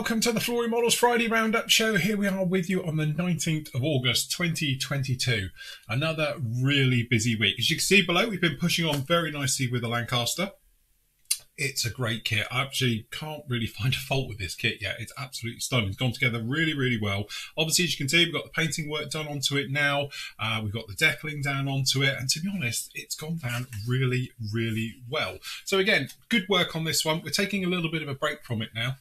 Welcome to the Flory Models Friday Roundup Show. Here we are with you on the 19th of August 2022. Another really busy week. As you can see below, we've been pushing on very nicely with the Lancaster. It's a great kit. I actually can't really find a fault with this kit yet. It's absolutely stunning. It's gone together really, really well. Obviously, as you can see, we've got the painting work done onto it now. Uh, we've got the deckling down onto it. And to be honest, it's gone down really, really well. So again, good work on this one. We're taking a little bit of a break from it now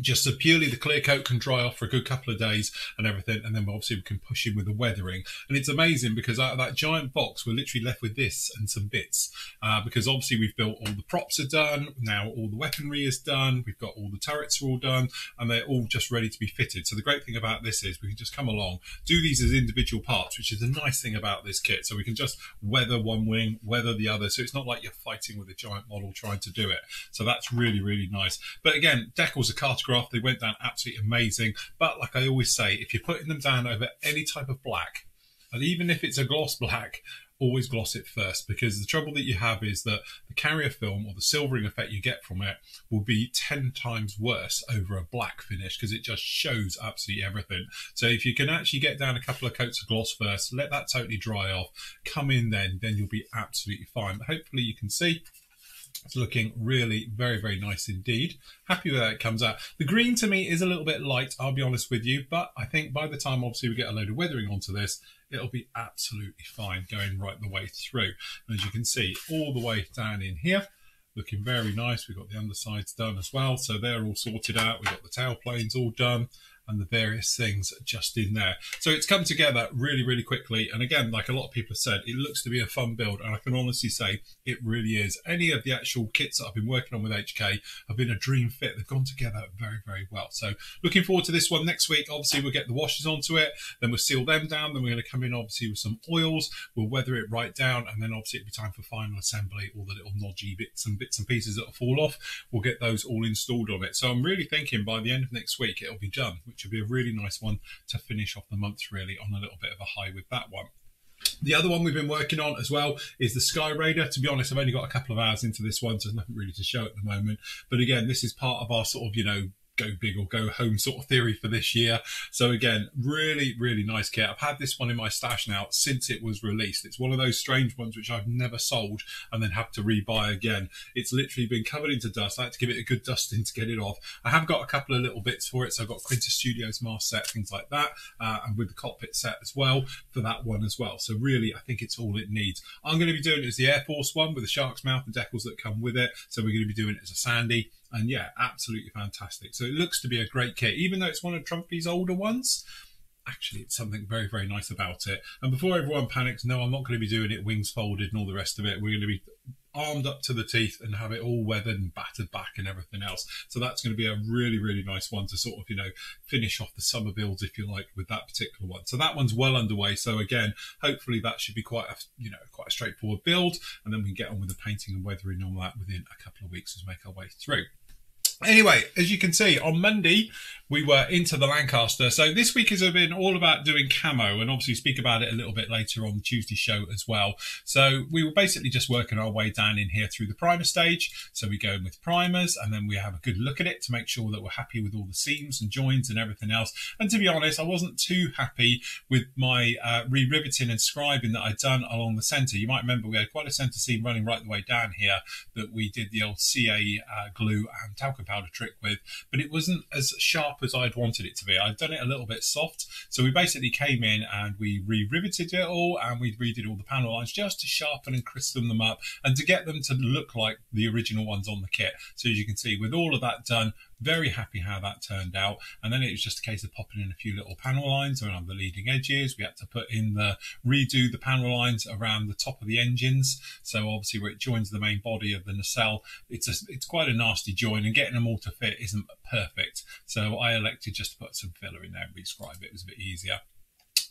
just so purely the clear coat can dry off for a good couple of days and everything and then obviously we can push in with the weathering. And it's amazing because out of that giant box we're literally left with this and some bits uh, because obviously we've built all the props are done now all the weaponry is done we've got all the turrets are all done and they're all just ready to be fitted. So the great thing about this is we can just come along do these as individual parts which is the nice thing about this kit. So we can just weather one wing weather the other. So it's not like you're fighting with a giant model trying to do it. So that's really really nice. But again decals are cast They went down absolutely amazing. But like I always say, if you're putting them down over any type of black, and even if it's a gloss black, always gloss it first because the trouble that you have is that the carrier film or the silvering effect you get from it will be 10 times worse over a black finish because it just shows absolutely everything. So if you can actually get down a couple of coats of gloss first, let that totally dry off, come in then, then you'll be absolutely fine. But hopefully you can see it's looking really very, very nice indeed. Happy with how it comes out. The green to me is a little bit light, I'll be honest with you, but I think by the time obviously we get a load of weathering onto this, it'll be absolutely fine going right the way through. And as you can see, all the way down in here, looking very nice. We've got the undersides done as well, so they're all sorted out. We've got the tail planes all done and the various things just in there. So it's come together really, really quickly. And again, like a lot of people have said, it looks to be a fun build. And I can honestly say it really is. Any of the actual kits that I've been working on with HK have been a dream fit. They've gone together very, very well. So looking forward to this one next week. Obviously, we'll get the washes onto it. Then we'll seal them down. Then we're going to come in, obviously, with some oils. We'll weather it right down. And then obviously it'll be time for final assembly. All the little nodgy bits and bits and pieces that fall off. We'll get those all installed on it. So I'm really thinking by the end of next week, it'll be done, which will be a really nice one to finish off the month really on a little bit of a high with that one. The other one we've been working on as well is the Skyraider. To be honest, I've only got a couple of hours into this one, so there's nothing really to show at the moment. But again, this is part of our sort of, you know, go big or go home sort of theory for this year. So again, really, really nice kit. I've had this one in my stash now since it was released. It's one of those strange ones which I've never sold and then have to rebuy again. It's literally been covered into dust. I had to give it a good dusting to get it off. I have got a couple of little bits for it. So I've got Quinta Studios mask set, things like that, uh, and with the cockpit set as well for that one as well. So really, I think it's all it needs. I'm going to be doing it as the Air Force one with the shark's mouth and decals that come with it. So we're going to be doing it as a Sandy. And yeah, absolutely fantastic. So it looks to be a great kit, even though it's one of Trumpy's older ones. Actually, it's something very, very nice about it. And before everyone panics, no, I'm not going to be doing it wings folded and all the rest of it. We're going to be armed up to the teeth and have it all weathered and battered back and everything else. So that's going to be a really, really nice one to sort of, you know, finish off the summer builds, if you like, with that particular one. So that one's well underway. So again, hopefully that should be quite a, you know, quite a straightforward build. And then we can get on with the painting and weathering on that within a couple of weeks as we make our way through. Anyway, as you can see, on Monday we were into the Lancaster. So this week has been all about doing camo and obviously speak about it a little bit later on the Tuesday show as well. So we were basically just working our way down in here through the primer stage. So we go in with primers and then we have a good look at it to make sure that we're happy with all the seams and joins and everything else. And to be honest, I wasn't too happy with my uh, re-riveting and scribing that I'd done along the centre. You might remember we had quite a centre seam running right the way down here that we did the old CA uh, glue and talcum powder trick with, but it wasn't as sharp as I'd wanted it to be. I'd done it a little bit soft. So we basically came in and we re-riveted it all and we redid all the panel lines just to sharpen and crispen them up and to get them to look like the original ones on the kit. So as you can see, with all of that done, very happy how that turned out. And then it was just a case of popping in a few little panel lines around the leading edges. We had to put in the redo the panel lines around the top of the engines. So obviously where it joins the main body of the nacelle, it's a, it's quite a nasty join and getting them all to fit isn't perfect. So I elected just to put some filler in there and rescribe it. It was a bit easier.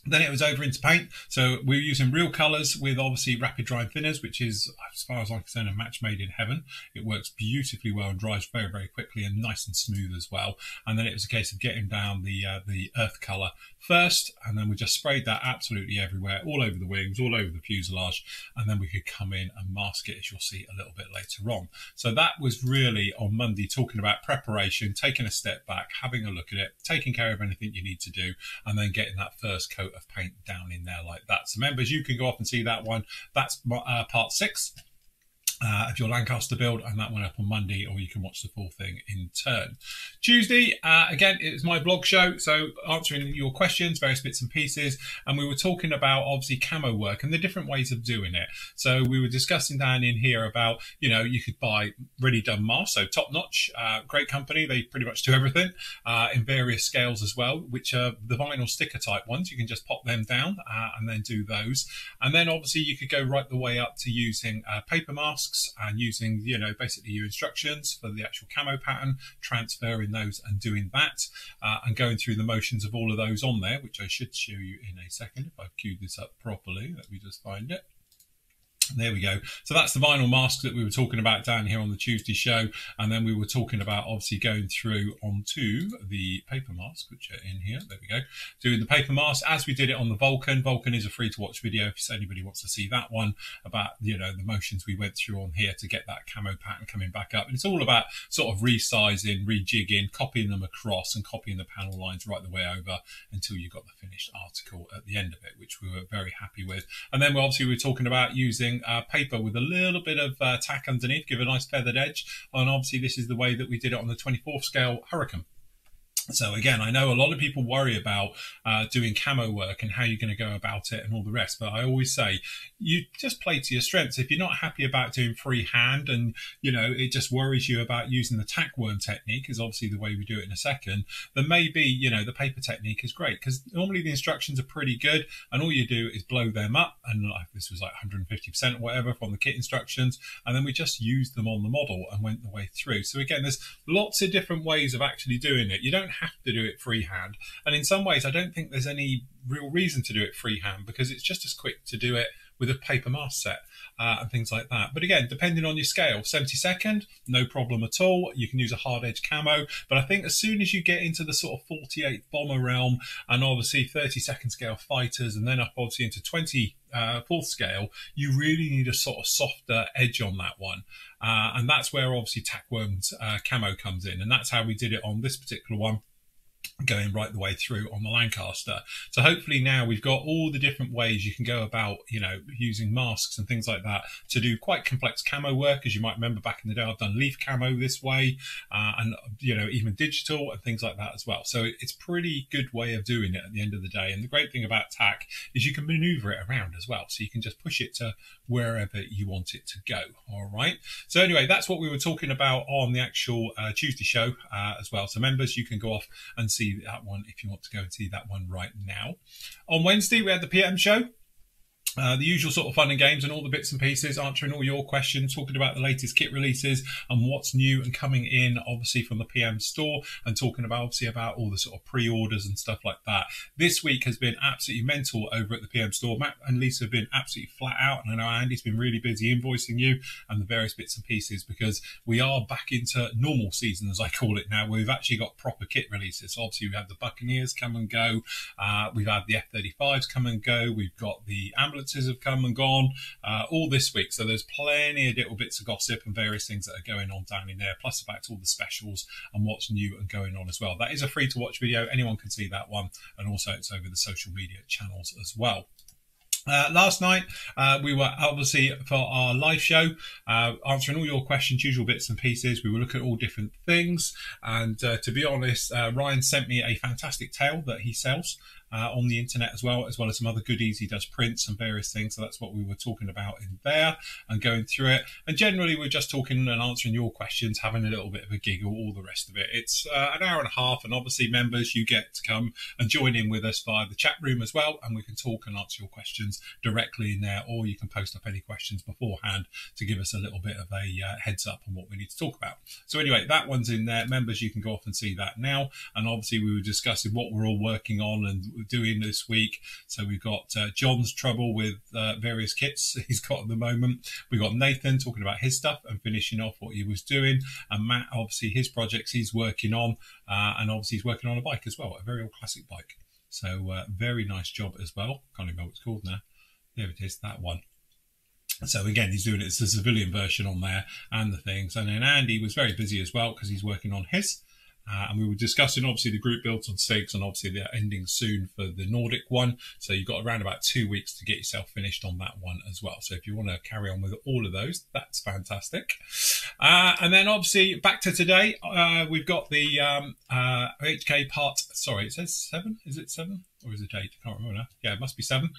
Then it was over into paint. So we were using real colours with obviously rapid drying thinners, which is, as far as I'm concerned, a match made in heaven. It works beautifully well and dries very, very quickly and nice and smooth as well. And then it was a case of getting down the uh, the earth colour first, and then we just sprayed that absolutely everywhere, all over the wings, all over the fuselage, and then we could come in and mask it, as you'll see a little bit later on. So that was really on Monday talking about preparation, taking a step back, having a look at it, taking care of anything you need to do, and then getting that first coat of paint down in there like that. So members, you can go off and see that one. That's uh, part six uh, of your Lancaster build, and that went up on Monday, or you can watch the full thing in turn. Tuesday, uh, again, it was my blog show, so answering your questions, various bits and pieces, and we were talking about obviously camo work and the different ways of doing it. So we were discussing down in here about, you know, you could buy ready done masks, so top notch, uh, great company, they pretty much do everything uh, in various scales as well, which are the vinyl sticker type ones. You can just pop them down uh, and then do those, and then obviously you could go right the way up to using uh, paper masks masks and using, you know, basically your instructions for the actual camo pattern, transferring those and doing that, uh, and going through the motions of all of those on there, which I should show you in a second if I've queued this up properly. Let me just find it. There we go. So that's the vinyl mask that we were talking about down here on the Tuesday show. And then we were talking about obviously going through onto the paper mask, which are in here. There we go. Doing the paper mask as we did it on the Vulcan. Vulcan is a free to watch video if anybody wants to see that one about, you know, the motions we went through on here to get that camo pattern coming back up. And it's all about sort of resizing, rejigging, copying them across and copying the panel lines right the way over until you got the finished article at the end of it, which we were very happy with. And then obviously we were talking about using using uh, paper with a little bit of uh, tack underneath, give a nice feathered edge. And obviously, this is the way that we did it on the 24th scale Hurricane. So again, I know a lot of people worry about uh, doing camo work and how you're going to go about it and all the rest. But I always say you just play to your strengths. If you're not happy about doing freehand and you know it just worries you about using the tack worm technique, is obviously the way we do it in a second. Then maybe you know the paper technique is great because normally the instructions are pretty good, and all you do is blow them up. And like, this was like 150 percent or whatever from the kit instructions, and then we just used them on the model and went the way through. So again, there's lots of different ways of actually doing it. You don't have to do it freehand. And in some ways, I don't think there's any real reason to do it freehand because it's just as quick to do it with a paper mask set uh, and things like that. But again, depending on your scale, 70 second, no problem at all. You can use a hard edge camo. But I think as soon as you get into the sort of 48 bomber realm and obviously 30 second scale fighters and then up obviously into 20 uh, fourth scale, you really need a sort of softer edge on that one. Uh, and that's where obviously tackworms uh, camo comes in. And that's how we did it on this particular one going right the way through on the Lancaster. So hopefully now we've got all the different ways you can go about, you know, using masks and things like that to do quite complex camo work. As you might remember back in the day, I've done leaf camo this way, uh, and you know even digital and things like that as well. So it's pretty good way of doing it at the end of the day. And the great thing about tack is you can maneuver it around as well. So you can just push it to wherever you want it to go. All right. So anyway, that's what we were talking about on the actual uh, Tuesday show uh, as well. So members, you can go off and see that one if you want to go and see that one right now. On Wednesday, we had the PM show. Uh, the usual sort of fun and games and all the bits and pieces, answering all your questions, talking about the latest kit releases and what's new and coming in, obviously from the PM store, and talking about obviously about all the sort of pre-orders and stuff like that. This week has been absolutely mental over at the PM store. Matt and Lisa have been absolutely flat out, and I know Andy's been really busy invoicing you and the various bits and pieces because we are back into normal season, as I call it now. We've actually got proper kit releases. So obviously, we have the Buccaneers come and go. Uh, we've had the F-35s come and go. We've got the ambulance have come and gone uh, all this week. So there's plenty of little bits of gossip and various things that are going on down in there, plus about all the specials and what's new and going on as well. That is a free to watch video. Anyone can see that one. And also it's over the social media channels as well. Uh, last night, uh, we were obviously for our live show, uh, answering all your questions, usual bits and pieces. We were looking at all different things. And uh, to be honest, uh, Ryan sent me a fantastic tale that he sells uh, on the internet as well, as well as some other goodies. He does prints and various things. So that's what we were talking about in there and going through it. And generally, we're just talking and answering your questions, having a little bit of a giggle, all the rest of it. It's uh, an hour and a half. And obviously, members, you get to come and join in with us via the chat room as well. And we can talk and answer your questions directly in there, or you can post up any questions beforehand to give us a little bit of a uh, heads up on what we need to talk about. So, anyway, that one's in there. Members, you can go off and see that now. And obviously, we were discussing what we're all working on and doing this week. So we've got uh, John's trouble with uh, various kits he's got at the moment. We've got Nathan talking about his stuff and finishing off what he was doing. And Matt, obviously, his projects he's working on. Uh, and obviously, he's working on a bike as well, a very old classic bike. So uh, very nice job as well. Can't remember what it's called now. There it is, that one. So again, he's doing it. It's a civilian version on there and the things. And then Andy was very busy as well because he's working on his. Uh, and we were discussing obviously the group builds on stakes and obviously they're ending soon for the Nordic one. So you've got around about two weeks to get yourself finished on that one as well. So if you want to carry on with all of those, that's fantastic. Uh, and then obviously back to today, uh, we've got the um, uh, HK part. Sorry, it says seven. Is it seven or is it eight? I can't remember now. Yeah, it must be seven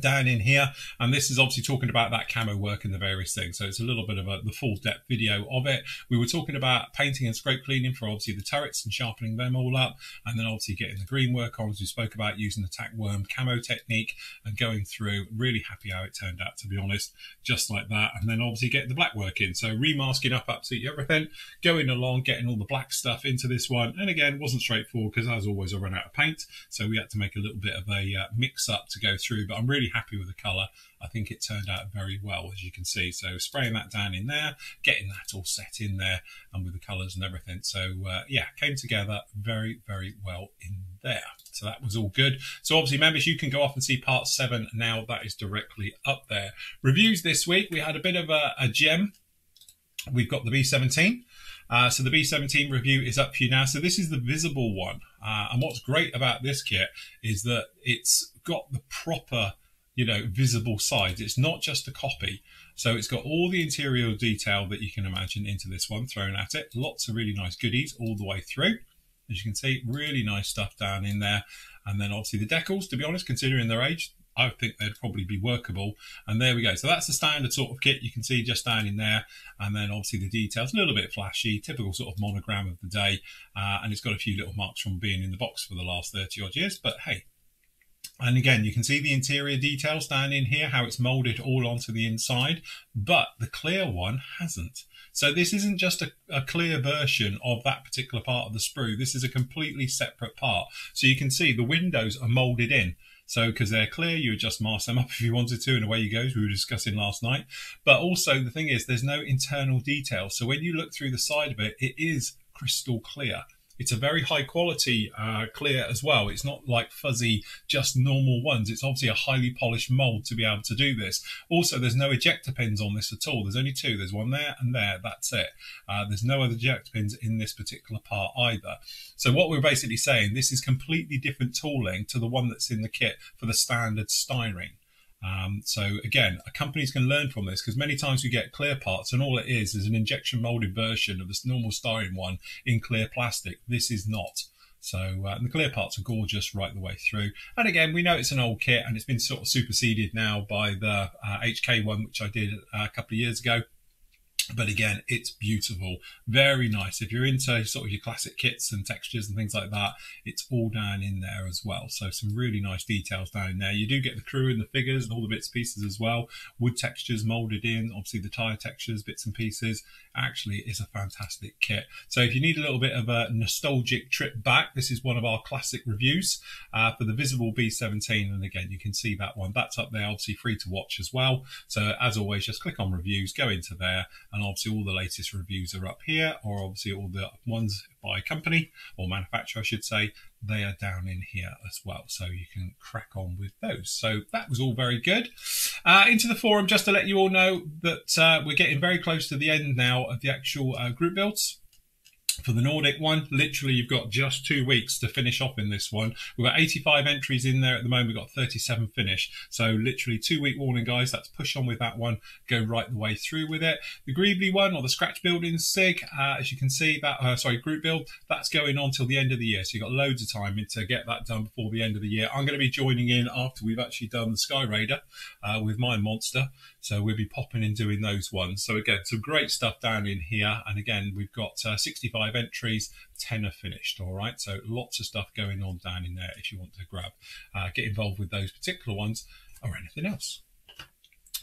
down in here. And this is obviously talking about that camo work and the various things. So it's a little bit of a the full depth video of it. We were talking about painting and scrape cleaning for obviously the turrets and sharpening them all up and then obviously getting the green work on as we spoke about using the tack worm camo technique and going through really happy how it turned out to be honest just like that. And then obviously getting the black work in. So remasking up absolutely everything going along getting all the black stuff into this one. And again wasn't straightforward because as always I ran out of paint. So we had to make a little bit of a uh, mix up to go through but I'm really really happy with the colour. I think it turned out very well, as you can see. So spraying that down in there, getting that all set in there, and with the colours and everything. So uh, yeah, came together very, very well in there. So that was all good. So obviously, members, you can go off and see part seven now. That is directly up there. Reviews this week, we had a bit of a, a gem. We've got the B17. Uh, so the B17 review is up for you now. So this is the visible one. Uh, and what's great about this kit is that it's got the proper you know, visible sides. It's not just a copy. So it's got all the interior detail that you can imagine into this one thrown at it. Lots of really nice goodies all the way through. As you can see, really nice stuff down in there. And then obviously the decals, to be honest, considering their age, I think they'd probably be workable. And there we go. So that's the standard sort of kit you can see just down in there. And then obviously the details, a little bit flashy, typical sort of monogram of the day. Uh, and it's got a few little marks from being in the box for the last 30 odd years. But hey, and again, you can see the interior details down in here, how it's molded all onto the inside, but the clear one hasn't. So this isn't just a, a, clear version of that particular part of the sprue. This is a completely separate part. So you can see the windows are molded in. So because they're clear, you would just mask them up if you wanted to, and away you go, as we were discussing last night. But also the thing is, there's no internal detail. So when you look through the side of it, it is crystal clear. It's a very high quality uh, clear as well. It's not like fuzzy, just normal ones. It's obviously a highly polished mold to be able to do this. Also, there's no ejector pins on this at all. There's only two. There's one there and there. That's it. Uh, there's no other ejector pins in this particular part either. So what we're basically saying, this is completely different tooling to the one that's in the kit for the standard styrene. Um, so again, a companies can learn from this because many times we get clear parts and all it is is an injection molded version of this normal styrene one in clear plastic. This is not. So uh, the clear parts are gorgeous right the way through. And again, we know it's an old kit and it's been sort of superseded now by the uh, HK one, which I did uh, a couple of years ago but again it's beautiful. Very nice. If you're into sort of your classic kits and textures and things like that it's all down in there as well. So some really nice details down in there. You do get the crew and the figures and all the bits pieces as well. Wood textures molded in obviously the tire textures bits and pieces actually is a fantastic kit. So if you need a little bit of a nostalgic trip back this is one of our classic reviews uh, for the visible b17 and again you can see that one. That's up there obviously free to watch as well. So as always just click on reviews go into there and obviously all the latest reviews are up here, or obviously all the ones by company or manufacturer, I should say, they are down in here as well. So you can crack on with those. So that was all very good. Uh, into the forum, just to let you all know that uh, we're getting very close to the end now of the actual uh, group builds for the Nordic one, literally, you've got just two weeks to finish off in this one. We've got 85 entries in there at the moment. We've got 37 finished. So, literally, two week warning, guys. Let's push on with that one. Go right the way through with it. The Greebly one or the Scratch Building SIG, uh, as you can see, that uh, sorry, group build, that's going on till the end of the year. So, you've got loads of time to get that done before the end of the year. I'm going to be joining in after we've actually done the Skyraider uh, with my monster. So, we'll be popping in doing those ones. So, again, some great stuff down in here. And again, we've got uh, 65 entries, 10 are finished. All right, so lots of stuff going on down in there if you want to grab, uh, get involved with those particular ones or anything else.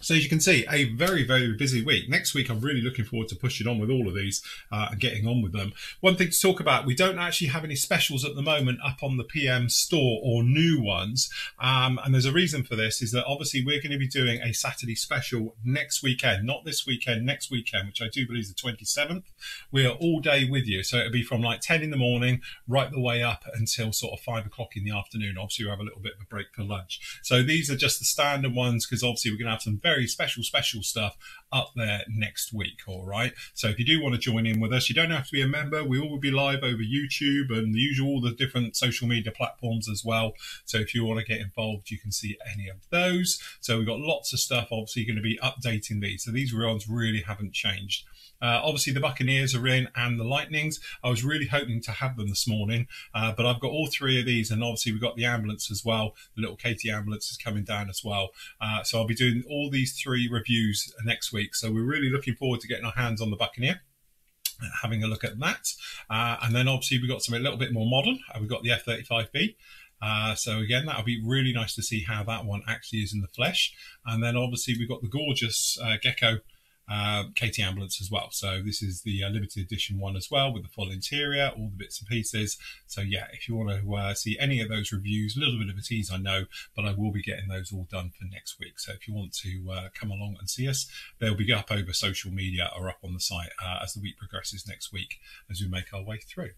So as you can see, a very, very busy week. Next week, I'm really looking forward to pushing on with all of these uh, and getting on with them. One thing to talk about, we don't actually have any specials at the moment up on the PM store or new ones. Um, and there's a reason for this, is that obviously we're going to be doing a Saturday special next weekend, not this weekend, next weekend, which I do believe is the 27th. We are all day with you. So it'll be from like 10 in the morning right the way up until sort of five o'clock in the afternoon. Obviously, we have a little bit of a break for lunch. So these are just the standard ones because obviously we're going to have some very special, special stuff up there next week. All right. So if you do want to join in with us, you don't have to be a member. We all will be live over YouTube and the usual, all the different social media platforms as well. So if you want to get involved, you can see any of those. So we've got lots of stuff. Obviously, going to be updating these. So these rounds really haven't changed. Uh, obviously, the Buccaneers are in and the Lightnings. I was really hoping to have them this morning, uh, but I've got all three of these, and obviously, we've got the ambulance as well. The little Katy ambulance is coming down as well. Uh, so I'll be doing all these three reviews next week. So we're really looking forward to getting our hands on the Buccaneer having a look at that. Uh, and then obviously we've got something a little bit more modern. We've got the F-35B. Uh, so again, that'll be really nice to see how that one actually is in the flesh. And then obviously we've got the gorgeous uh, Gecko uh, Katy Ambulance as well. So this is the uh, limited edition one as well with the full interior, all the bits and pieces. So yeah, if you want to uh, see any of those reviews, a little bit of a tease, I know, but I will be getting those all done for next week. So if you want to uh, come along and see us, they'll be up over social media or up on the site uh, as the week progresses next week as we make our way through.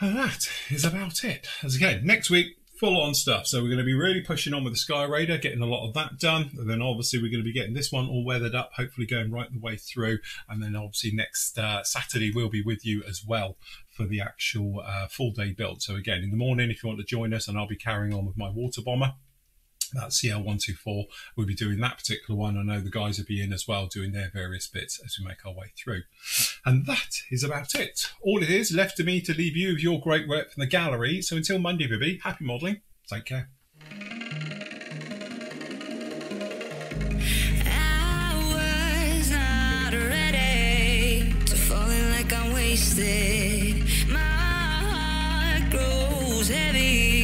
And that is about it. As again, next week full on stuff. So we're going to be really pushing on with the Skyraider, getting a lot of that done. And then obviously we're going to be getting this one all weathered up, hopefully going right the way through. And then obviously next uh, Saturday we'll be with you as well for the actual uh, full day build. So again, in the morning, if you want to join us, and I'll be carrying on with my water bomber that CL124. We'll be doing that particular one. I know the guys will be in as well doing their various bits as we make our way through. And that is about it. All it is left to me to leave you with your great work from the gallery. So until Monday, baby. happy modelling. Take care. My heart grows heavy